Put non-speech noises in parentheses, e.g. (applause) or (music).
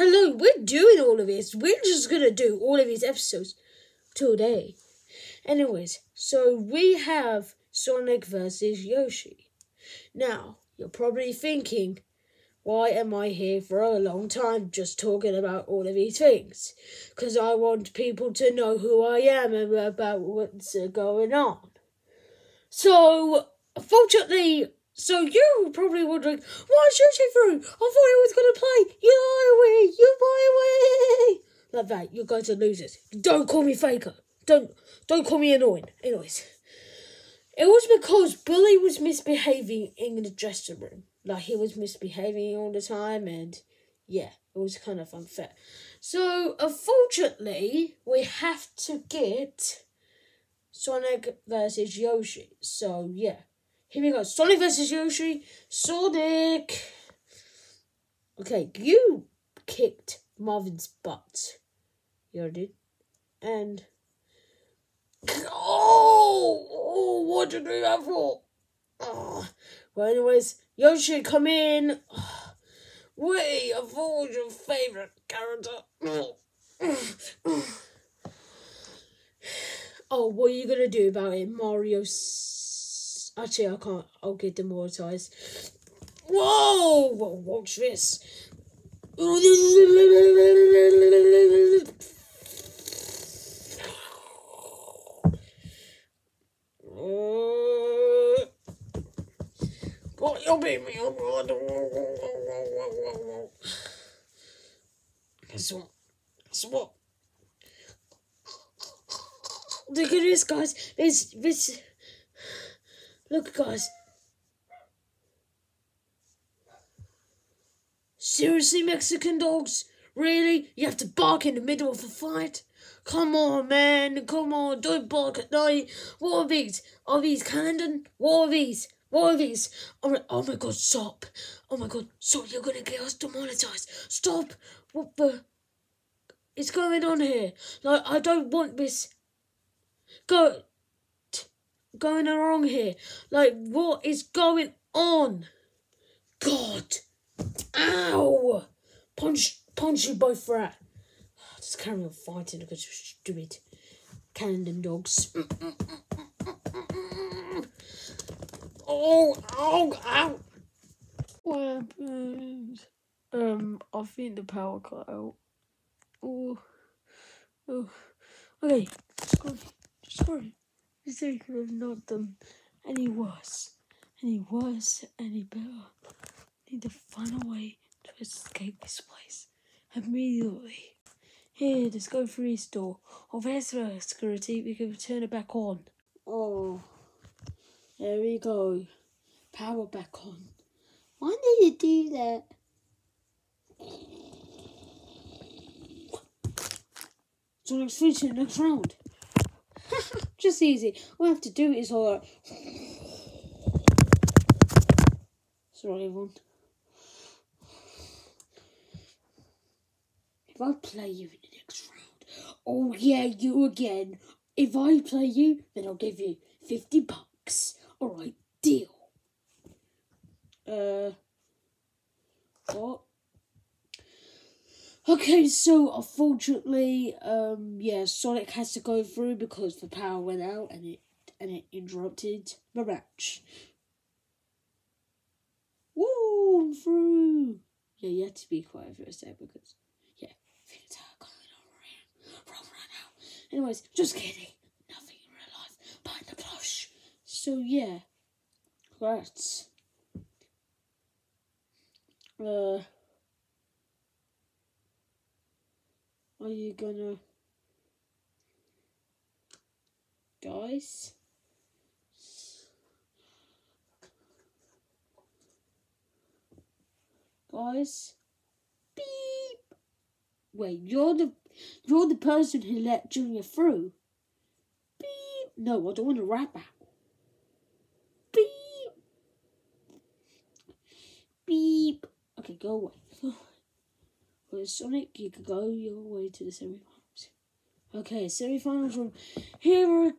Hello, we're doing all of this. We're just gonna do all of these episodes today. Anyways, so we have Sonic versus Yoshi. Now, you're probably thinking, why am I here for a long time just talking about all of these things? Because I want people to know who I am and about what's going on. So, fortunately, so you probably wondering, why is Yoshi through? I thought he was going to play. You away. You lie away. Like that, you guys are losers. Don't call me faker. Don't don't call me annoying. Anyways, it was because Billy was misbehaving in the dressing room. Like he was misbehaving all the time, and yeah, it was kind of unfair. So unfortunately, we have to get Sonic versus Yoshi. So yeah. Here we go. Sonic versus Yoshi. Sonic. Okay, you kicked Marvin's butt. You did. And. Oh! oh what did you do that for? Oh. Well, anyways, Yoshi, come in. Oh, (sighs) we have all your favorite character. (sighs) (sighs) Oh, what are you gonna do about it, Mario? Actually, I can't. I'll get demonetized. Whoa! Watch this. Oh, you beat me. Guess what? Guess what? Look at this, guys. This, this. Look, guys. Seriously, Mexican dogs? Really? You have to bark in the middle of a fight? Come on, man. Come on. Don't bark at night. What are these? Are these Canada? What are these? What are these? Oh my, oh my god, stop. Oh my god, stop. You're gonna get us demonetized. Stop. What the? is going on here? Like, I don't want this. Go going wrong here? Like, what is going on? God. Ow! Punch, punch you both for that. (sighs) Just carry on fighting because you're stupid. Cannon dogs. (laughs) Oh, oh, ow! What happened? Um, I think the power cut out. Oh, oh. Okay, sorry, sorry. They could have not done any worse, any worse, any better. Need to find a way to escape this place immediately. Here, let's go through this door. Oh, there's the security. We can turn it back on. Oh, there we go. Power back on. Why did you do that? So finish the next round. Just easy. All I have to do is all right. Sorry, everyone. If I play you in the next round, oh yeah, you again. If I play you, then I'll give you 50 bucks. Alright, deal. Uh, what? Okay, so unfortunately, um, yeah, Sonic has to go through because the power went out and it and it interrupted the match. Woo, I'm through. Yeah, you have to be quiet for a sec because, yeah, things are going on around, right now. Anyways, just kidding. Nothing in real life behind the plush. So yeah, that's. Uh. Are you gonna guys guys? Beep! Wait you're the you're the person who let junior through. Beep! No i don't want to rap out. Beep! Beep! Okay go away (sighs) Sonic, you could go your way to the semifinals. Okay, semifinals from here.